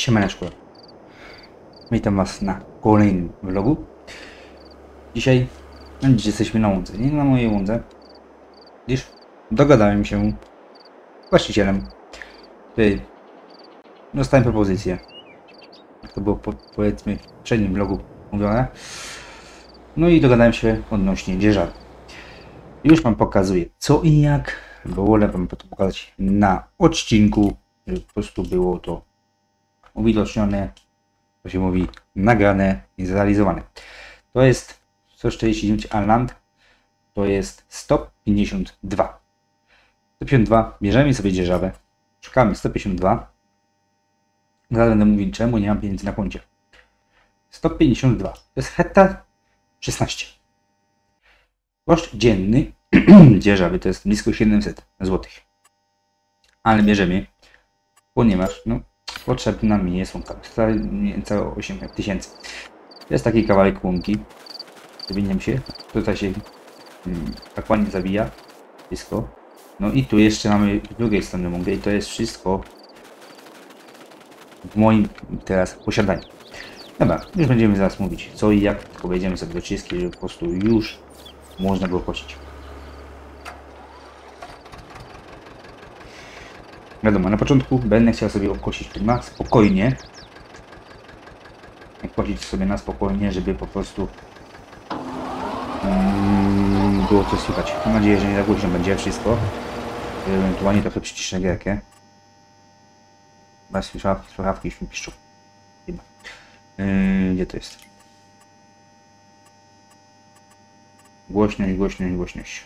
Siemaneczko. Witam was na kolejnym vlogu. Dzisiaj, dziś jesteśmy na łące, nie na mojej łące, gdyż dogadałem się z właścicielem, który dostałem propozycję. To było po, powiedzmy w poprzednim vlogu mówione. No i dogadałem się odnośnie dzierżawy. Już wam pokazuję co i jak, bo wolę wam to pokazać na odcinku, po prostu było to uwidocznione, to się mówi nagrane i zrealizowane. To jest 149 Alland, to jest 152. 152, bierzemy sobie dzierżawę, szukamy 152. Zaraz będę mówić czemu nie mam pieniędzy na koncie. 152, to jest hektar 16. Koszt dzienny dzierżawy to jest blisko 700 zł. Ale bierzemy, ponieważ no, potrzebne nam nie są tam całe 8 tysięcy. Jest taki kawałek łąki. Zawiniam się. Tutaj się mm, tak ładnie zawija. Blisko. No i tu jeszcze mamy z drugiej strony łąkę i to jest wszystko w moim teraz posiadaniu. Dobra, już będziemy zaraz mówić co i jak, tylko wejdziemy sobie do czystki, żeby po prostu już można go kosić. Wiadomo, na początku będę chciał sobie okosić tu na spokojnie. Kosić sobie na spokojnie, żeby po prostu mm, było coś słychać. Mam nadzieję, że nie za głośno będzie wszystko. Ewentualnie trochę przyciszę gierkę. Chyba słuchawki, słuchawki mi piszczą. Chyba. Yy, gdzie to jest? Głośność, głośność, głośność.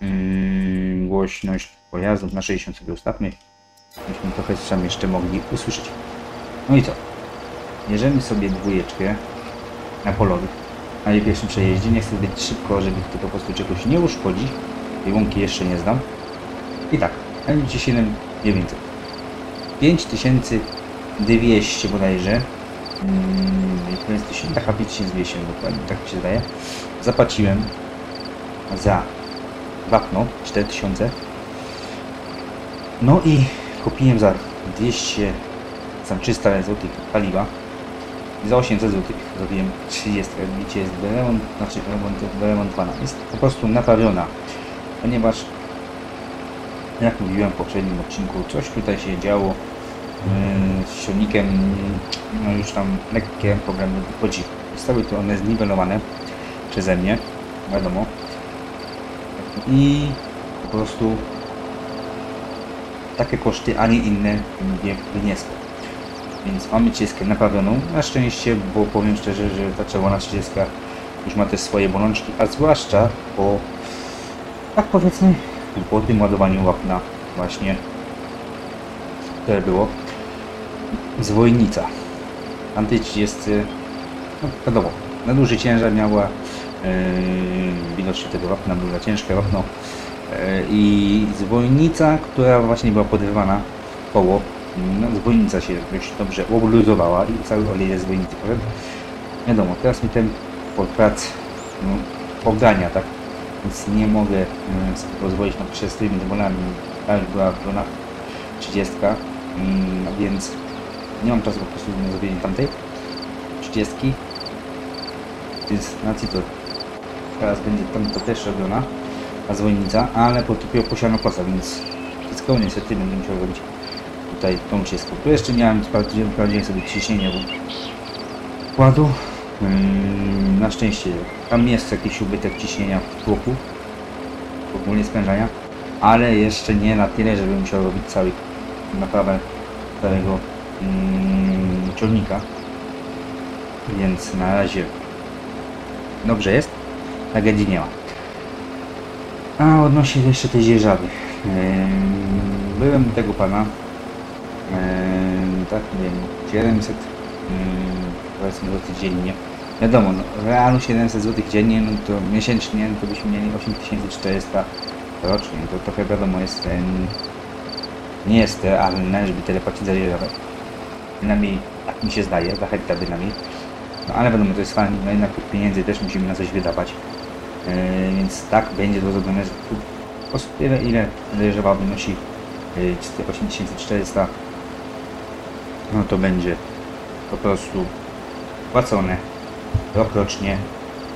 Yy, głośność pojazdów na 60 sobie ustawmy. Myśmy trochę sam jeszcze mogli usłyszeć. No i co? Bierzemy sobie dwójeczkę na polowych. Na jej pierwszym przejeździe. Nie chcę być szybko, żeby to po prostu czegoś nie uszkodzi. Tej łąki jeszcze nie znam. I tak, M7 900. 5200 bodajże. Hmm, to jest 1000, taka 5200 dokładnie, tak mi się zdaje. Zapłaciłem za wapno 4000 no i kupiłem za 200 za 300 zł paliwa. Za 800 zł zrobiłem 30 widzicie jest remont, znaczy remont, remontowana jest po prostu naprawiona ponieważ jak mówiłem w poprzednim odcinku coś tutaj się działo yy, z silnikiem no już tam lekkie problemy wychodzi zostały to one zniwelowane przeze mnie wiadomo. I po prostu takie koszty, a nie inne bieg wyniosło. Więc mamy cieskę naprawioną. Na szczęście, bo powiem szczerze, że ta czerwona 30 już ma też swoje bolączki, a zwłaszcza po, tak powiedzmy, po tym ładowaniu wapna właśnie, które było, zwojnica. 30, no wiadomo, na duży ciężar miała, yy, widocznie tego wapna było za ciężkie wapno, i zwolnica, która właśnie była podrywana koło, no, się dość dobrze obluzowała i cały olej ze zwolnicy poszedł. Wiadomo, teraz mi ten prac no, tak? Więc nie mogę mm, sobie pozwolić na przestój między bolami. Tak była wrona 30, mm, więc nie mam czasu po prostu na zrobienie tamtej 30. Więc na to teraz będzie tam to też robiona ta zwolnica, ale potupiło posiano kosa, więc wszystko niestety będę musiał robić tutaj tą cieską. Tu jeszcze miałem, sprawdziłem sobie ciśnienie układu. Hmm, na szczęście tam jest jakiś ubytek ciśnienia w tłoku, ogólnie sprężania, ale jeszcze nie na tyle, żeby musiał robić cały naprawę całego hmm, ciągnika. Więc na razie dobrze jest, tragedii nie ma. A odnośnie jeszcze tej dzierżawy. Byłem tego pana, tak nie wiem, 700 powiedzmy złotych dziennie. Wiadomo, no, realu 700 zł dziennie, no to miesięcznie no to byśmy mieli 8400 rocznie. To trochę wiadomo jest, nie jest realne, żeby tyle płacić za dzierżawę. Bynajmniej tak mi się zdaje, za hektar bynajmniej. No ale wiadomo, to jest fajnie, no jednak pieniędzy też musimy na coś wydawać. E, więc tak będzie to zrobione, że po prostu tyle ile dzierżawa wynosi 8400 no to będzie po prostu płacone rokrocznie.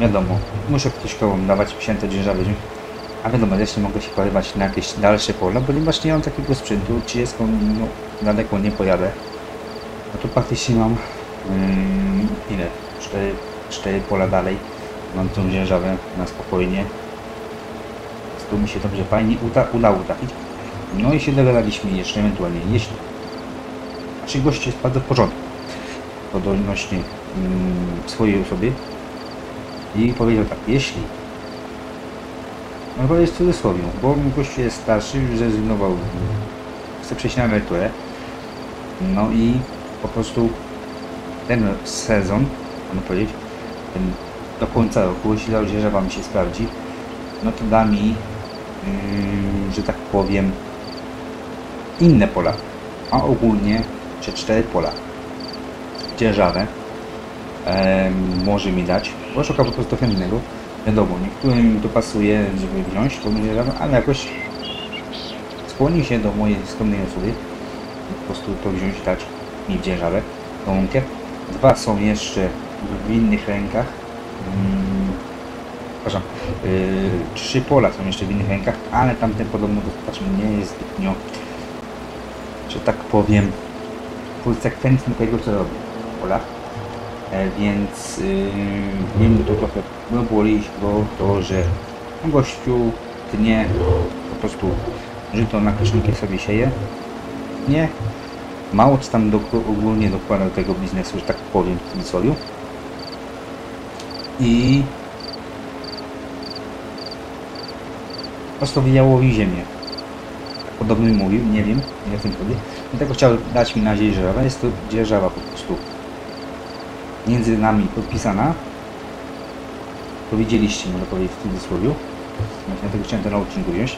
Wiadomo, muszę jakieś koło dawać psięte dzierżawy, a wiadomo, nie mogę się porywać na jakieś dalsze pola, ponieważ nie mam takiego sprzętu, 30 no, daleko nie pojadę. No to praktycznie mam ym, ile? 4, 4 pola dalej. Mam tą dzierżawę na spokojnie. Tu mi się dobrze fajnie uda, udało trafić. No i się dogadaliśmy jeszcze ewentualnie, jeśli Znaczy gość jest bardzo w porządku odnośnie mm, swojej osoby i powiedział tak, jeśli no to jest w cudzysłowie, bo gość jest starszy, już zrezygnował, chce przejść na emeryturę no i po prostu ten sezon, można powiedzieć, ten do końca roku, jeśli dzierżawa mi się sprawdzi, no to da mi, yy, że tak powiem, inne pola, a ogólnie czy cztery pola dzierżawę e, może mi dać, bo szuka po prostu chętnego. Wiadomo, niektórym to pasuje, żeby wziąć tą dzierżawę, ale jakoś skłoni się do mojej skromnej osoby po prostu to wziąć, dać mi dzierżawę, tą łąkę. Dwa są jeszcze w innych rękach. Hmm, przepraszam, yy, trzy pola są jeszcze w innych rękach, ale tamten podobno dostarcz nie jest zbytnio, że tak powiem, konsekwentny tego co robi pola. E, więc yy, to trochę boli go to, że gościu tnie po prostu żyto na krzyżnikiem sobie sieje. Nie. Mało co tam do, ogólnie dokłada do tego biznesu, że tak powiem w cudzysłowie. I po prostu wyjałowi ziemię. Podobny mówił, nie wiem, nie tym chodzi. Dlatego chciał dać mi na dzierżawę. Jest to dzierżawa po prostu między nami podpisana. To widzieliście, można powiedzieć w cudzysłowie. Dlatego chciałem ten odcinek wziąć.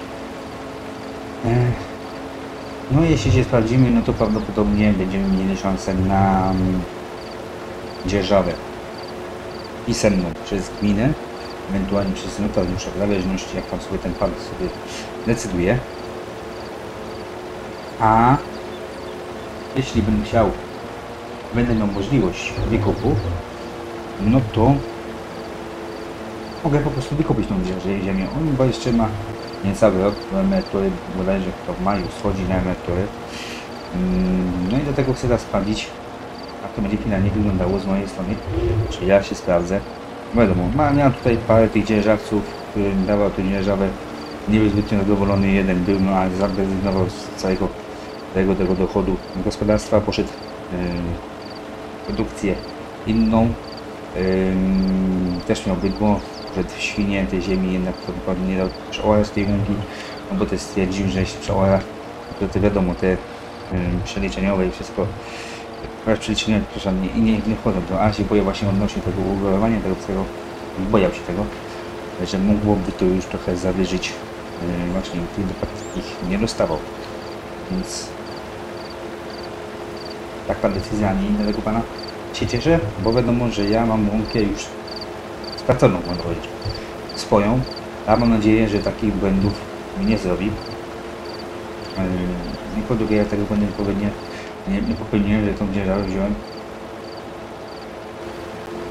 No jeśli się sprawdzimy, no to prawdopodobnie będziemy mieli szansę na mm, dzierżawę pisemną przez gminę, ewentualnie przez notariusza, w zależności jak tam sobie ten pan sobie decyduje. A jeśli bym chciał, będę miał możliwość wykupu, no to mogę po prostu wykupić tą ziemię. On bo jeszcze ma niecały rok do emerytury, bodajże kto w maju schodzi na emeryturę. Mm, no i do tego chcę teraz sprawdzić, jak to będzie finalnie wyglądało z mojej strony, czy ja się sprawdzę. Wiadomo, miałem tutaj parę tych dzierżawców, którym dawał tę dzierżawę. Nie był zbytnio zadowolony, jeden był, no ale zrezygnował z całego tego, tego dochodu gospodarstwa, poszedł yy, produkcję inną. Yy, też miał bydło, przed świnie tej ziemi, jednak to dokładnie nie dał przeorać tej łąki, no bo też stwierdził, że jeśli przeora, to te wiadomo, te yy, przeliczeniowe i wszystko, przeliczeniowe, przepraszam, nie, nie, nie wchodzą to, a się boję właśnie odnośnie tego ugorowania, tego wszystkiego, bojał się tego, że mogłoby to już trochę zawyżyć yy, właśnie tych dopłat ich nie dostawał. Więc taka decyzja, nie innego pana się cieszę, bo wiadomo, że ja mam łąkę już straconą, można powiedzieć, swoją, a mam nadzieję, że takich błędów nie zrobi. Yy, I po drugie, ja tego błędu nie, nie, nie popełniłem, że tą dzierżawę wziąłem.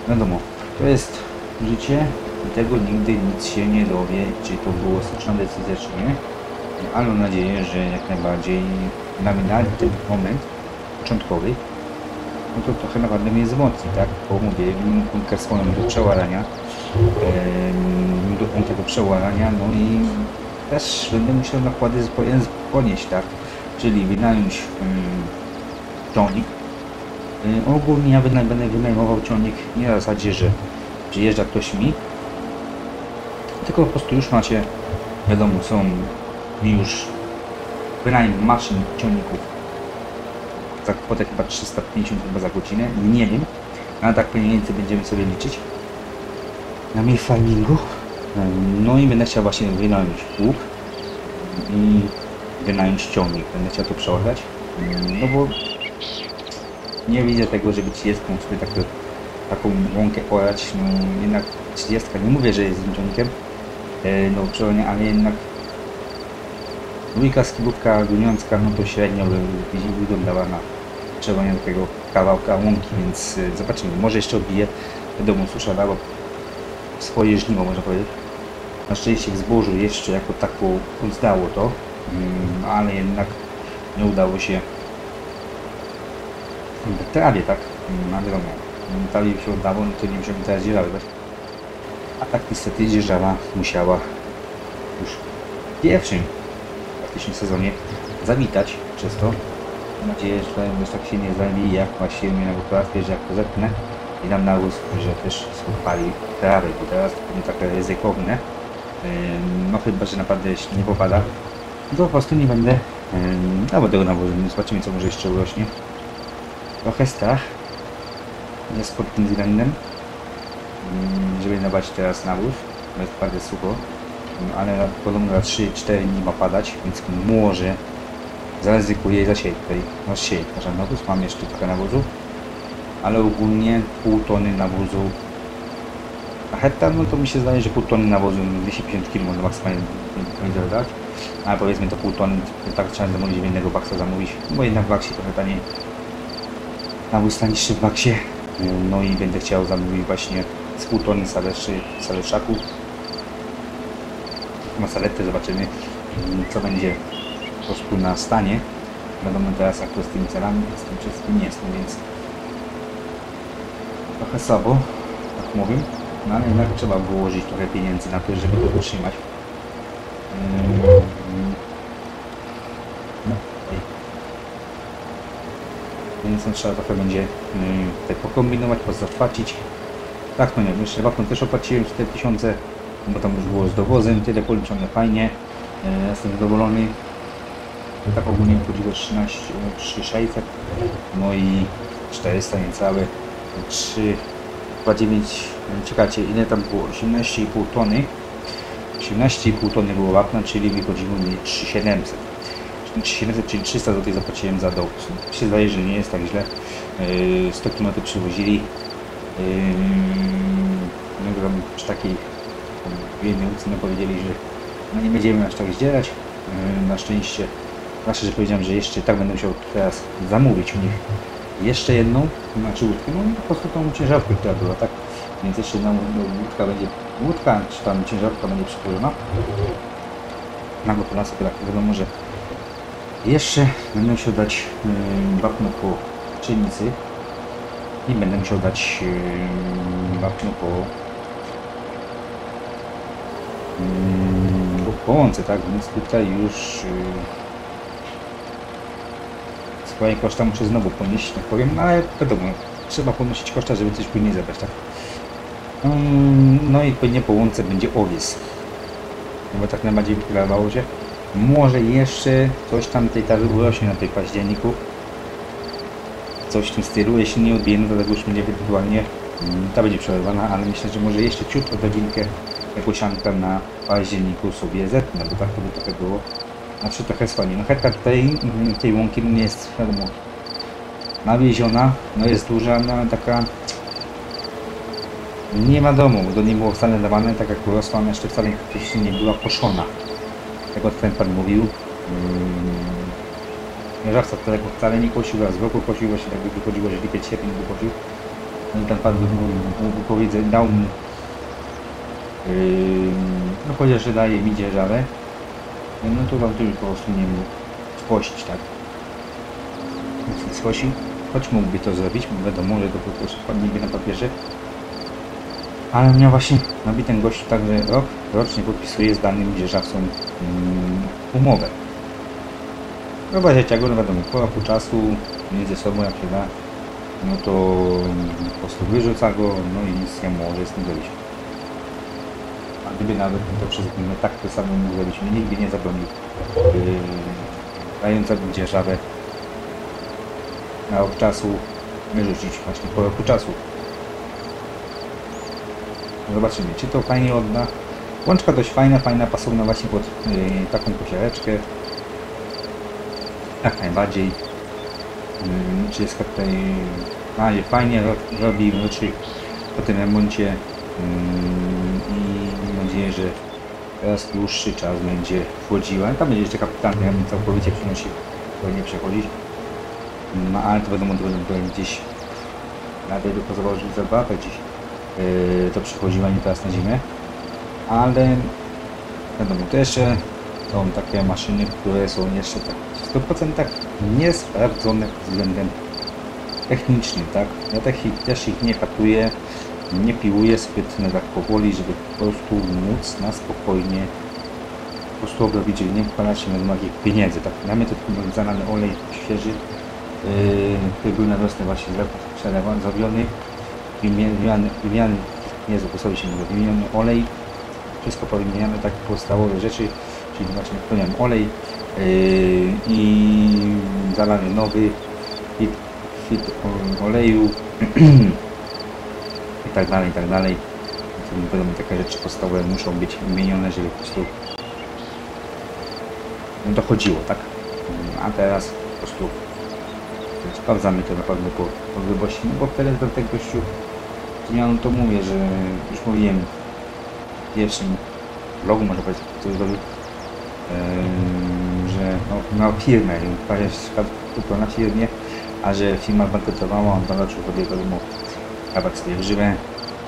Wiadomo, to jest życie i tego nigdy nic się nie dowie, czy to było słuszna decyzja, czy nie. Ale mam nadzieję, że jak najbardziej na ten moment początkowy, no to trochę naprawdę mnie wzmocni, tak? Bo mówię, swoją do przełarania, do tego przełarania, no i też będę musiał nakłady ponieść, tak? Czyli wynająć ciągnik. Ogólnie ja będę wynajmował ciągnik nie na zasadzie, że przyjeżdża ktoś mi, tylko po prostu już macie, wiadomo, są już wynajem maszyn, ciągników za kwotę chyba 350 chyba za godzinę, nie wiem, ale tak mniej więcej będziemy sobie liczyć na mi farmingu. No i będę chciał właśnie wynająć pług i wynająć ciągnik. Będę chciał to przełożyć, no bo nie widzę tego, żeby 30 sobie tak, taką łąkę orać. No jednak 30, nie mówię, że jest ciągnikiem, e, no przełożenie, ale jednak dwójka skibówka goniącka, no to średnio by wyglądała na potrzebowania takiego kawałka łąki, więc y, zobaczymy. Może jeszcze odbije. Wiadomo, susza dała swoje żniwo, można powiedzieć. Na szczęście w zbożu jeszcze jako tako uzdało to, mm, ale jednak nie udało się trawie, tak? A wiadomo, mm, trawie się udało, no to nie musimy teraz dzierżawy. A tak niestety dzierżawa musiała już w pierwszym praktycznie sezonie zawitać przez to. Mam nadzieję, że już tak się nie zabije, jak właśnie mnie na gospodarstwie, że jak to zepnę i dam nawóz, że też spali trawy, bo teraz to będzie takie ryzykowne. No chyba, że naprawdę nie popada, to po prostu nie będę dawał tego nawozu. Zobaczymy co może jeszcze urośnie. Trochę strach jest pod tym względem, ym, żeby dawać teraz nawóz. To jest bardzo sucho, Ym, ale podobno na 3-4 dni ma padać, więc może zaryzykuję i zasieję tutaj. No sieję, przepraszam, nawóz. Mam jeszcze trochę nawozu, ale ogólnie pół tony nawozu a hektar, no to mi się zdaje, że pół tony nawozu, 250 kg można maksymalnie będzie dodać. Ale powiedzmy to pół tony, to tak trzeba zamówić innego baksa zamówić, bo jednak w baksie trochę taniej. Nawóz tańszy w baksie. No i będę chciał zamówić właśnie z pół tony saleszy, saleszaku. Masaletę zobaczymy, co będzie po prostu na stanie. Wiadomo teraz jak to z tymi celami, z tym wszystkim jest, no więc trochę słabo, tak mówię. No ale jednak trzeba było trochę pieniędzy na to, żeby to utrzymać. Ym, No, oj. Więc no, trzeba trochę będzie tutaj pokombinować, pozapłacić. Tak, no nie wiem, jeszcze wapno też opłaciłem 4000, bo tam już było z dowozem, tyle policzone fajnie. Yy, Jestem zadowolony. Tak ogólnie chodziło 13, 3600, no i 400 niecałe, 3 29, czekajcie, ile tam było? 18,5 tony. 18,5 tony było wapna, czyli wychodziło mi 3700. 3700, czyli 300 zł zapłaciłem za dowóz. Mi się zdaje, że nie jest tak źle. Yy, 100 km przywozili. Yy, no tam przy takiej w jednej ulicy no powiedzieli, że no nie będziemy aż tak zdzierać. Yy, na szczęście, zwłaszcza, że powiedziałem, że jeszcze tak będę musiał teraz zamówić u nich jeszcze jedną, znaczy łódkę, no po prostu tą ciężarkę, która była, tak? Więc jeszcze jedna łódka będzie, łódka czy tam ciężarka będzie przypływana. Na gospodarstwie tak wiadomo, że jeszcze będę musiał dać wapno po pszenicy i będę musiał dać wapno po yy, po łące, tak? Więc tutaj już yy, swoje koszta muszę znowu ponieść, tak powiem, no ale wiadomo, trzeba ponosić koszta, żeby coś później zabrać, tak? Mm, No i pewnie po łące będzie owies. Bo tak najbardziej wydawało się. Może jeszcze coś tam tej tawy urośnie na tej październiku. Coś w tym stylu, jeśli nie odbije, no to tak już będzie ewentualnie mm, ta będzie przerywana, ale myślę, że może jeszcze ciut odrobinkę jakosianka na październiku sobie zetnę, bo tak to by trochę było. Znaczy trochę słanie. No hektar tej, tej łąki nie jest wiadomo nawieziona, no jest duża, no taka nie wiadomo, bo to nie było wcale dawane, tak jak urosła, ona jeszcze wcale nie była koszona. Jak ten pan mówił, Mierzawca tego wcale nie kosił, a z roku kosił, właśnie tak wychodziło, że lipiec, sierpień by kosił. No i ten pan mu wypowiedzę, dał mu no powiedział, że daje mi dzierżawę no to wam już po prostu nie mógł skosić, tak? Więc skosił, choć mógłby to zrobić, bo wiadomo, że to po prostu padnie na papierze. Ale miał właśnie nabity ten gościu tak, że rok rocznie podpisuje z danym dzierżawcą mm, umowę. Właśnie, go, no wiadomo, po roku czasu między sobą jak się da, no to po prostu wyrzuca go, no i nic nie może z tym zrobić. A gdyby nawet to przez tak to samo mógł zrobić, mnie nigdy nie zabronił yy, dzierżawę na rok czasu wyrzucić właśnie po roku czasu. Zobaczymy, czy to fajnie odda. Łączka dość fajna, fajna, pasowna właśnie pod yy, taką kosiareczkę. Jak najbardziej. Yy, czy jest tutaj a, je fajnie ro- robi znaczy po tym remoncie yy, i mam nadzieję, że teraz dłuższy czas będzie wchodziła. Tam będzie jeszcze kapitalny remont całkowicie przynosi, nie przechodzić. No ale to będą gdzieś na tej pozwolić zabawę gdzieś yy, to przychodziło, nie teraz na zimę. Ale wiadomo, to jeszcze są takie maszyny, które są jeszcze tak w 100% tak niesprawdzone pod względem technicznym, tak? Ja ich, też ich nie katuję, nie piłuję zbyt tak powoli, żeby po prostu móc na spokojnie po prostu obrobić, nie wkładać się na magię pieniędzy, tak? Dla mnie to zalany olej świeży, yy, który był na właśnie przelewany, zrobiony, wymiany, wymiany, nie sobie się mówi, wymieniony olej, wszystko powymieniane, tak podstawowe rzeczy, czyli właśnie powiedziałem olej yy, i zalany nowy fit, fit oleju i tak dalej, i tak dalej. Wiadomo, takie rzeczy podstawowe muszą być wymienione, żeby po prostu dochodziło, tak? A teraz po prostu sprawdzamy to naprawdę po, po grubości, no bo wtedy do tego gościu ja no to mówię, że już mówiłem w pierwszym vlogu, może powiedzieć, co zrobił, że no, miał firmę parę kupio na firmie, a że firma bankrutowała, on zobaczył sobie wiadomo, dawać sobie grzywę,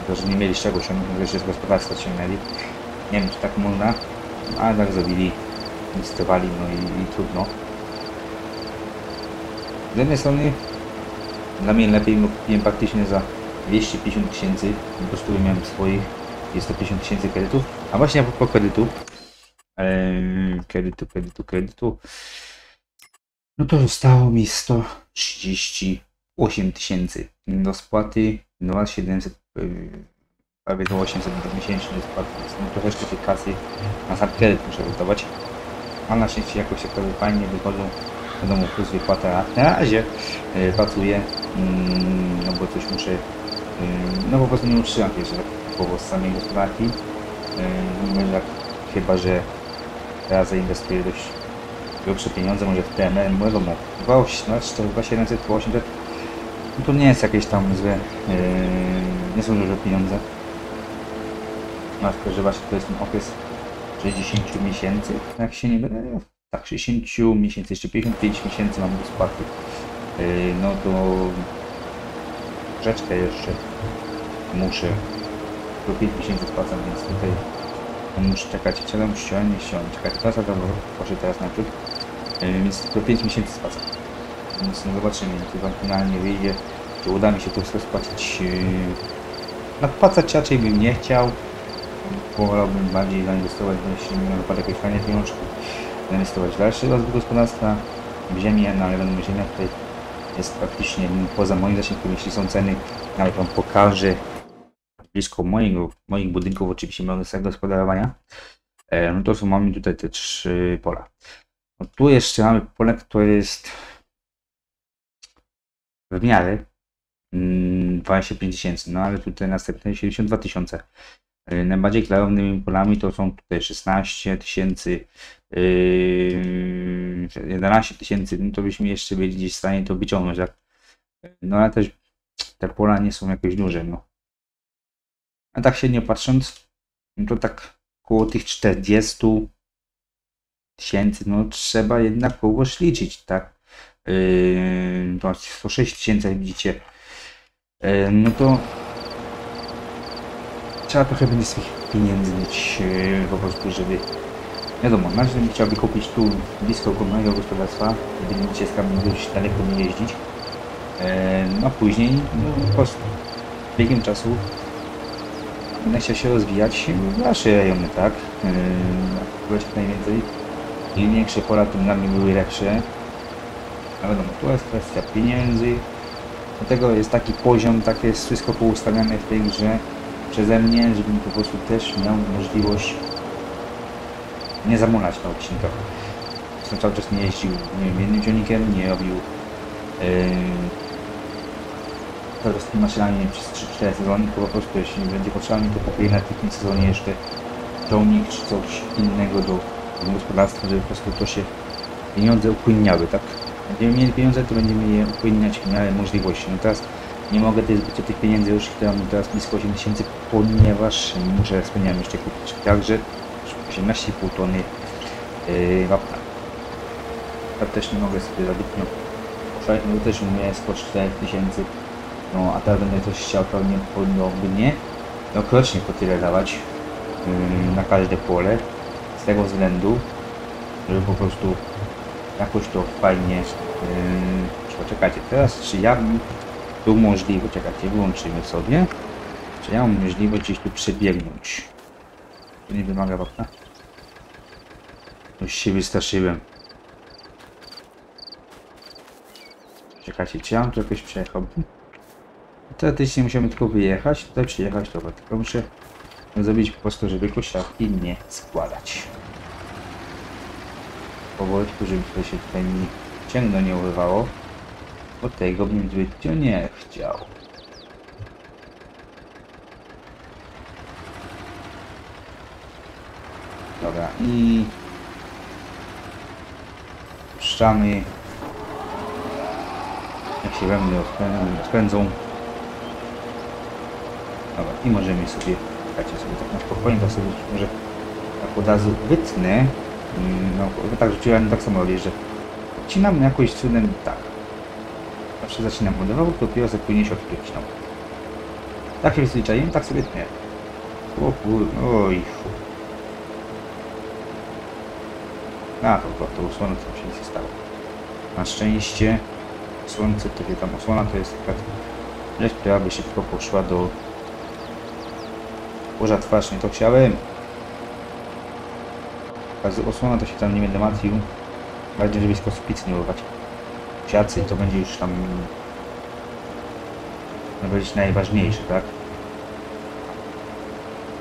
to, że nie mieli z czego ciągnąć, że z gospodarstwa ciągnęli. Nie wiem, czy tak można, ale tak zrobili, inwestowali, no i, i trudno. Jednej strony dla mnie lepiej, bo kupiłem praktycznie za 250 tysięcy, po prostu miałem swoich, jest 150 tysięcy kredytów, a właśnie po kredytu, kredytu, kredytu, kredytu, no to zostało mi 138 tysięcy. Do spłaty, 2700, yy, prawie do 800 miesięcznie do spłaty, więc no troszeczkę tej kasy na sam kredyt muszę wydawać, a na szczęście jakoś się fajnie wychodzą, wiadomo, plus wypłata, na razie yy, pracuję, yy, no bo coś muszę no po prostu nie utrzymam się tak typowo z samej gospodarki. Yy, jak, chyba, że teraz zainwestuję dość grubsze pieniądze, może w TMR, no wiadomo, 2700, 800, no to nie jest jakieś tam złe, nie są duże pieniądze. No że właśnie to jest ten okres 60 miesięcy, jak się nie będę, tak 60 miesięcy, jeszcze 55 miesięcy mam do spłaty. Yy, no to rzeczkę jeszcze muszę do 5 miesięcy spłacam, więc tutaj muszę czekać 7, 7, 7, czekać klasa, to poszedł teraz naprzód, więc do 5 miesięcy spłacam. Więc no zobaczymy, czy wam finalnie wyjdzie, czy uda mi się to wszystko spłacić. Nadpłacać raczej bym nie chciał, wolałbym bardziej zainwestować, jeśli mi wypadek jakieś fajne pieniążki, zainwestować w dalszy rozwój gospodarstwa, w ziemię, no ale będą ziemia tutaj jest praktycznie poza moim zasięgiem, jeśli są ceny, nawet Wam pokażę blisko mojego, moich budynków, oczywiście z gospodarowania, e, no to są, mamy tutaj te trzy pola. No tu jeszcze mamy pole, które jest w miarę 25 mm, tysięcy, no ale tutaj następne 72 tysiące. E, najbardziej klarownymi polami to są tutaj 16 tysięcy, 11 yy, tysięcy, no to byśmy jeszcze byli gdzieś w stanie to wyciągnąć, tak? No ale też te pola nie są jakoś duże, no. A tak nie patrząc, no to tak około tych 40 tysięcy, no trzeba jednak kogoś liczyć, tak? Yy, to 106 tysięcy, widzicie, yy, no to trzeba trochę będzie swoich pieniędzy mieć yy, po prostu, żeby wiadomo, na razie chciałby kupić tu blisko mojego gospodarstwa, żeby nie cieskam dość daleko nie jeździć, a później no, po biegiem czasu będę chciał się rozwijać w nasze rejony, tak? Yy, jak najwięcej. Im większe pola, tym dla mnie były lepsze. Ale wiadomo, to jest kwestia pieniędzy. Dlatego jest taki poziom, takie jest wszystko poustawiane w tej grze przeze mnie, żebym po prostu też miał możliwość nie zamulać na odcinkach. Zresztą cały czas nie jeździł nie wiem, jednym ciągnikiem, nie robił yy, tymi maszynami przez 3-4 sezony, tylko po prostu jeśli będzie potrzeba mi to kupię na tym sezonie jeszcze ciągnik czy coś innego do gospodarstwa, żeby po prostu to się pieniądze upłynniały, tak? Będziemy mieli pieniądze, to będziemy je upłynniać w miarę możliwości. No teraz nie mogę tej zbycia tych pieniędzy już, które mam teraz blisko 8 tysięcy, ponieważ muszę, wspomniałem, jeszcze kupić także 18,5 tony yy, wapna. Ja też nie mogę sobie fajnie, no też umie po 4000. No a teraz będę coś chciał pewnie no krocznie po tyle dawać yy, na każde pole. Z tego względu, żeby po prostu jakoś to fajnie yy, poczekajcie, teraz czy ja bym tu możliwe, czekajcie, wyłączymy sobie. Czy ja mam możliwość gdzieś tu przebiegnąć? To nie wymaga wapna. Już się wystraszyłem. Czekajcie, czy ja mam tu jakoś przejechałbym? Teoretycznie musimy tylko wyjechać, tutaj przyjechać, dobra, tylko muszę zrobić po prostu, żeby kosiarki nie składać. Powolutku, żeby to się tutaj mi cięgno nie urywało, bo tego bym zbytnio nie chciał. Dobra, i puszczamy jak się we mnie odpę- odpędzą. Dobra, i możemy sobie, czekajcie sobie tak na spokojnie, to sobie może tak od razu wytnę. Mm, No, tak rzuciłem tak samo że odcinam jakoś cudem tak. Zawsze zaczynam od dołu, dopiero zapłynie się odprycinam. Tak się przyzwyczaiłem, tak sobie tnę. O kur... oj fu. A, to, to, to usłona, to się nie stało. Na szczęście słońce, to wie tam osłona to jest taka rzecz, która by szybko poszła do Boża twarz, nie to chciałem. Osłona to się tam nie będę martwił. Bardziej, żeby tylko spic nie urwać. Siacy to będzie już tam no będzie najważniejsze, tak?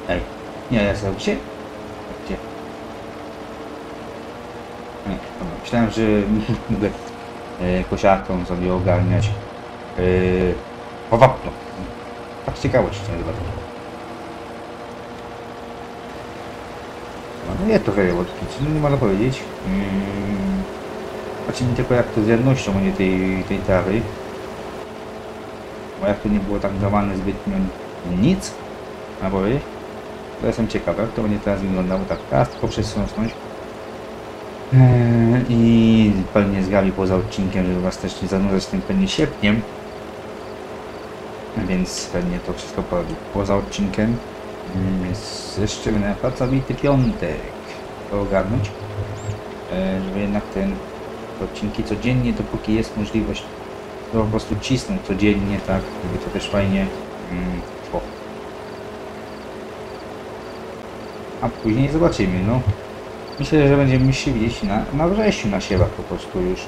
Ej, nie, ja sobie gdzie? Gdzie? Nie, dobra. Myślałem, że mogę e, kosiarką sobie ogarniać e, po wapno. Tak ciekawość nie nazywa to. No nie trochę odpić, no nie można powiedzieć. Hmm. Patrzcie mi tylko jak to z jednością będzie tej, tej trawy. Bo jak to nie było tak dawane zbytnio nic, na powiedzieć. To jestem ciekawy, jak to będzie teraz wyglądało tak. Teraz tylko przestrząsnąć. Eee, I pewnie zgrabi poza odcinkiem, żeby was też nie zanurzać tym pewnie sierpniem. Więc pewnie to wszystko porobi poza odcinkiem. Mm, Jest jeszcze na pracowity piątek to ogarnąć, e, żeby jednak ten te odcinki codziennie, dopóki jest możliwość, to po prostu cisnąć codziennie, tak, żeby to też fajnie mm, szło. A później zobaczymy, no. Myślę, że będziemy się widzieć na, na wrześniu na siewach po prostu już.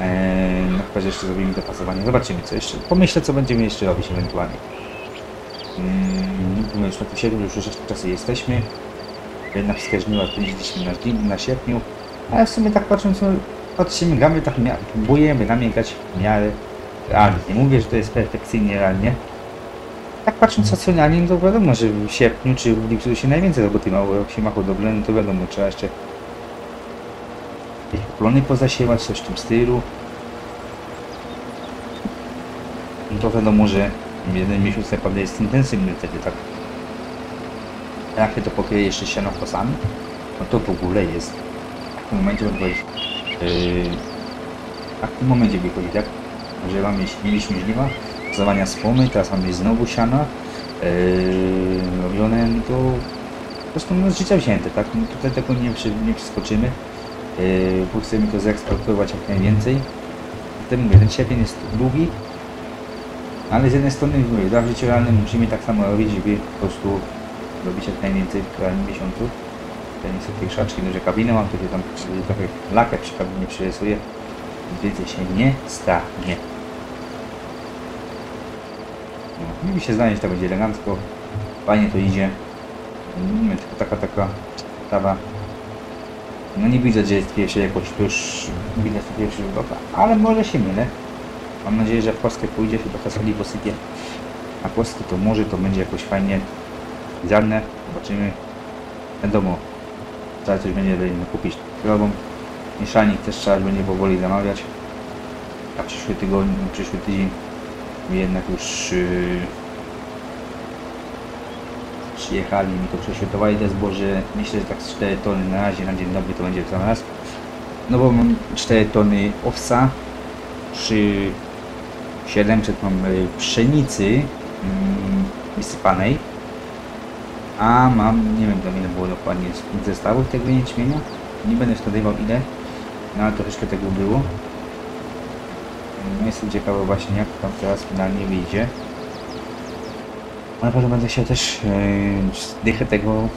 Eee, na przykład jeszcze zrobimy dopasowanie. Zobaczymy co jeszcze. Pomyślę co będziemy jeszcze robić ewentualnie. Mm, już na tym sierpniu już jeszcze czasy jesteśmy. Jednak wskaźniła spędziliśmy na, na sierpniu. Ale w sumie tak patrząc, no, gramy tak, próbujemy namiegać w miarę realnie. Nie mówię, że to jest perfekcyjnie realnie. Tak patrząc racjonalnie, no to wiadomo, że w sierpniu czy w lipcu się najwięcej roboty mało, jak się ma hodowlę, no to wiadomo, trzeba jeszcze jakieś plony pozasiewać, coś w tym stylu. No to wiadomo, że jeden miesiąc naprawdę jest intensywny wtedy, tak. A jak się to pokryje jeszcze siano kosami, no to w ogóle jest w momencie odwoić. A w tym momencie wychodzi, tak? Że mamy, mieliśmy żniwa, zawania spomy, teraz mamy znowu siana yy, robione, no to po prostu no, z życia wzięte, tak? No, tutaj tego nie, nie przeskoczymy, yy, bo chcemy to zaeksportować jak najwięcej. Zatem mówię, ten sierpień jest długi, ale z jednej strony mówię, dla życia realnym musimy tak samo robić, żeby po prostu robić jak najwięcej w kolejnym miesiącu. Ja nie sobie tej krzaczki, duże kabiny mam, tutaj tam trochę lakę przy kabinie przyrysuję. Nic Więcej się nie stanie. No, mi się zdaje, że to będzie elegancko. Fajnie to idzie. Mm, tylko taka, taka trawa. No nie widzę, że jest pierwszy jakoś już widać rzut oka, ale może się mylę. Mam nadzieję, że w Polskę pójdzie, chyba ta soli posypie. A Polskę to może to będzie jakoś fajnie idealne. Zobaczymy. Wiadomo, trzeba coś będzie kupić krową. Mieszanik też trzeba będzie powoli zamawiać. A przyszły tygodniu, przyszły tydzień jednak już yy, przyjechali mi to prześwitowali te zboże. Myślę, że tak z 4 tony na razie na dzień dobry to będzie sam raz. No bo mam 4 tony owsa, przy 700 mam y, pszenicy mm, wysypanej, a mam, nie wiem tam ile było dokładnie z zestawów tego jęczmienia, nie będę wskazywał ile, no ale troszeczkę tego było. No jestem ciekawy właśnie jak tam teraz finalnie wyjdzie. Na pewno będę chciał też yy, dychę tego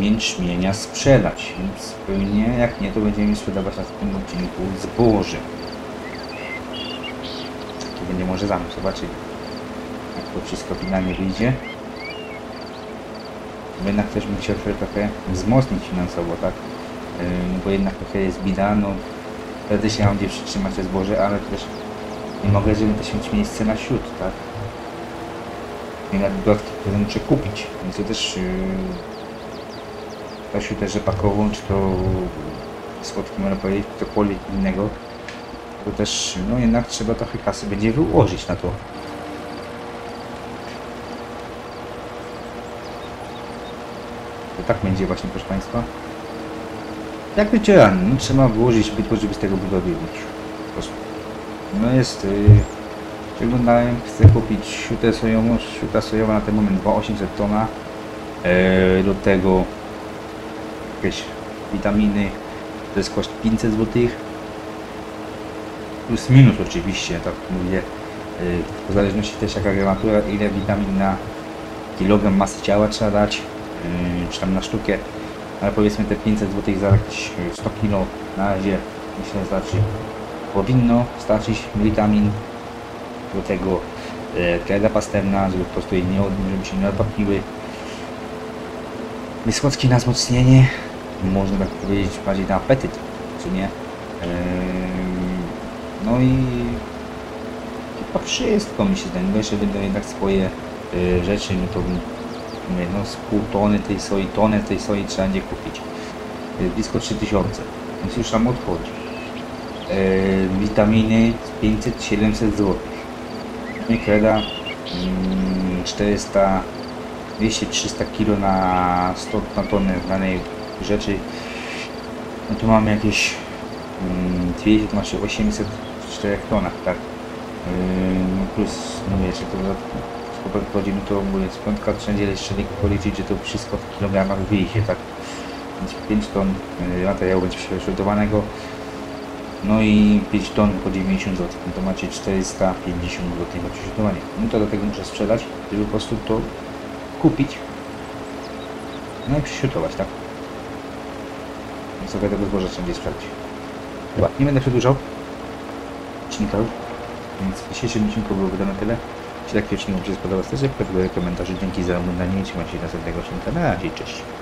yy, sprzedać, więc pewnie jak nie to będziemy sprzedawać na tym odcinku zboże. To będzie może za mną, zobaczymy jak to wszystko finalnie wyjdzie. Bo jednak też bym chciał się trochę wzmocnić finansowo, tak? Bo jednak trochę jest bida, no wtedy się mam gdzie przytrzymać te zboże, ale też nie mogę, mieć miejsce na siód, tak? I na dodatki, które muszę kupić, więc to też yy, to siódę rzepakową, czy to słodki można powiedzieć, cokolwiek innego, to też, no jednak trzeba trochę kasy będzie wyłożyć na to. To tak będzie właśnie, proszę Państwa. Jak no, trzeba włożyć tylko, żeby z tego prostu. No jest, yy, przeglądałem, chcę kupić siutę sojową, siuta sojowa na ten moment 2800 tona. Yy, do tego jakieś witaminy, to jest koszt 500 zł. Plus minus oczywiście, tak mówię, yy, w zależności też jaka gramatura, ile witamin na kilogram masy ciała trzeba dać, czy tam na sztukę ale powiedzmy te 500 zł za jakieś 100 kg na razie myślę starczy. Powinno starczyć witamin do tego kreda pastewna, żeby po prostu nie, żeby się nie odpapiły. Wysłocki na wzmocnienie, można tak powiedzieć bardziej na apetyt, czy nie? Eee, no i chyba wszystko mi się zdaje, bo jeszcze będą jednak swoje rzeczy, no to mówię, no z pół tony tej soi, tonę tej soi trzeba będzie kupić. Y, Blisko 3000, więc już tam odchodzi. E, witaminy 500-700 zł. Mikreda mm, 400, 200-300 kg na 100 na tonę danej rzeczy. No tu mamy jakieś mm, 200, to macie 800 w 4 tonach, tak. Yy, plus, no wiecie, to skoro wchodzi, no to mówię, z piątka wszędzie jeszcze nie policzyć, że to wszystko w kilogramach wyjdzie, tak. Więc 5 ton yy, materiału będzie przeświatowanego. No i 5 ton po 90 zł, no to macie 450 zł na przeświatowanie. No to do tego muszę sprzedać, żeby po prostu to kupić. No i przeświatować, tak. Sobie tego zboża trzeba będzie sprzedać. Chyba nie będę przedłużał odcinka. Więc w dzisiejszym odcinku było wydane tyle. Jeśli taki odcinek Wam się spodobał, proszę komentarze. Dzięki za oglądanie trzymajcie się następnego odcinka. Na razie, cześć.